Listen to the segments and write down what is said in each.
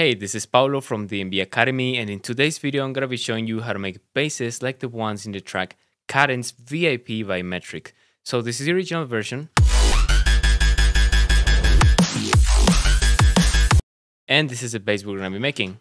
Hey, this is Paulo from the DnB Academy and in today's video I'm going to be showing you how to make basses like the ones in the track Cadence VIP by Metrik. So this is the original version. And this is the bass we're going to be making.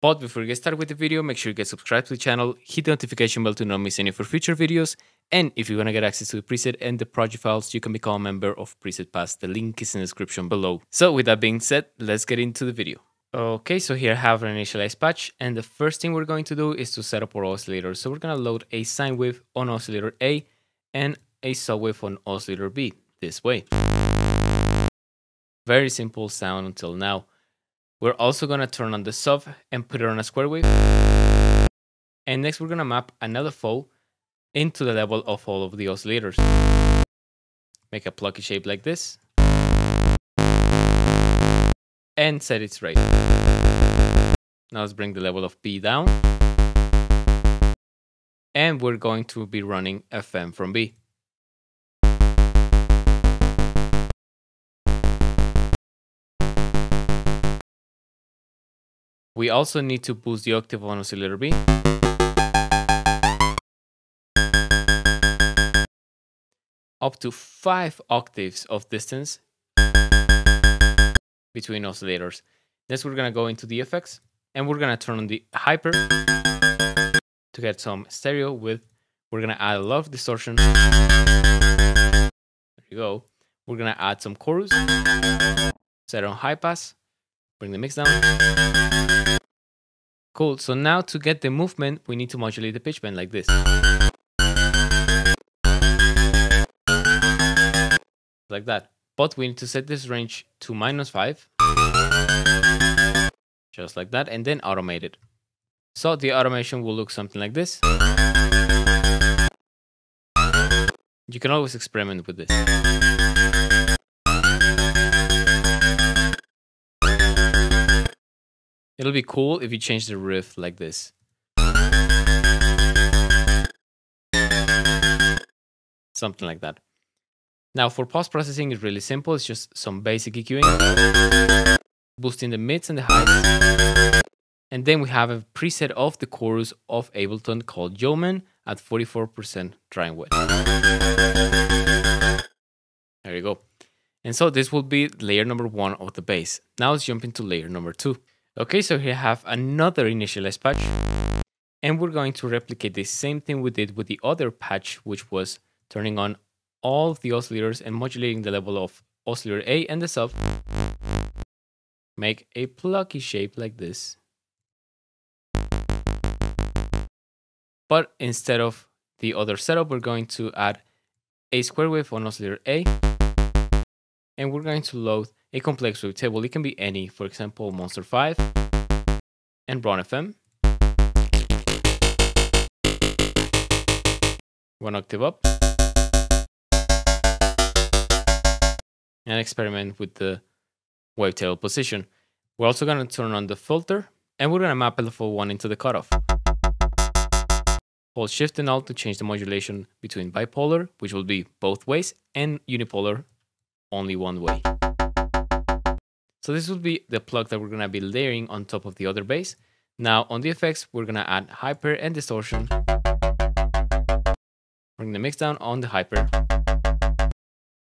But before we get started with the video, make sure you get subscribed to the channel, hit the notification bell to not miss any of our future videos, and if you want to get access to the preset and the project files, you can become a member of Preset Pass. The link is in the description below. So with that being said, let's get into the video. Okay, so here I have an initialized patch, and the first thing we're going to do is to set up our oscillator. So we're going to load a sine wave on oscillator A and a subwave on oscillator B, this way. Very simple sound until now. We're also going to turn on the sub and put it on a square wave. And next we're going to map another fold into the level of all of the oscillators. Make a plucky shape like this. And set its rate. Now let's bring the level of B down. And we're going to be running FM from B. We also need to boost the octave on oscillator B. Up to 5 octaves of distance between oscillators. Next we're to go into the effects and we're to turn on the hyper to get some stereo with, we're to add a lot of distortion. There you go. We're to add some chorus, set on high pass, bring the mix down. Cool, so now to get the movement, we need to modulate the pitch bend like this. Like that. But we need to set this range to minus 5. Just like that, and then automate it. So the automation will look something like this. You can always experiment with this. It'll be cool if you change the riff like this. Something like that. Now for post-processing it's really simple, it's just some basic EQing, boosting the mids and the highs. And then we have a preset of the chorus of Ableton called Yeoman at 44% dry and wet. There you go. And so this will be layer number one of the bass. Now let's jump into layer number two. Okay, so here I have another initialized patch. And we're going to replicate the same thing we did with the other patch, which was turning on all of the oscillators and modulating the level of oscillator A and the sub. Make a plucky shape like this. But instead of the other setup, we're going to add a square wave on oscillator A. And we're going to load a complex wave table. It can be any, for example, Monster 5 and Braun FM. One octave up. And experiment with the wavetable position. We're also going to turn on the filter and we're going to map LFO1 into the cutoff. Hold Shift and Alt to change the modulation between bipolar, which will be both ways, and unipolar, only one way. So this will be the plug that we're going to be layering on top of the other bass. Now on the effects, we're going to add hyper and distortion. Bring the mix down on the hyper.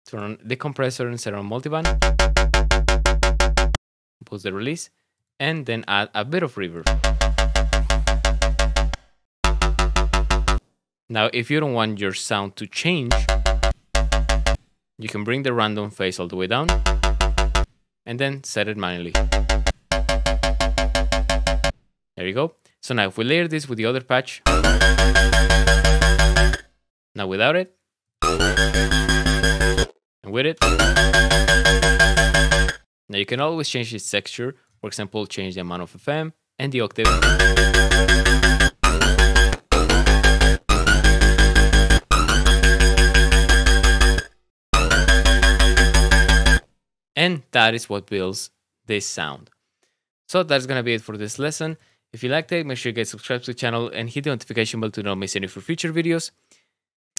Turn on the compressor and set on multiband. Pause the release. And then add a bit of reverb. Now, if you don't want your sound to change, you can bring the random phase all the way down and then set it manually. There you go. So now if we layer this with the other patch, now without it, and with it, now you can always change its texture, for example, change the amount of FM and the octave. And that is what builds this sound. So that's gonna be it for this lesson. If you liked it, make sure you get subscribed to the channel and hit the notification bell to not miss any future videos.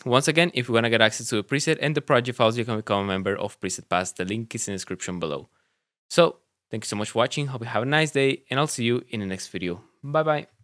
Once again, if you want to get access to the preset and the project files, you can become a member of Preset Pass. The link is in the description below. So, thank you so much for watching. Hope you have a nice day, and I'll see you in the next video. Bye bye.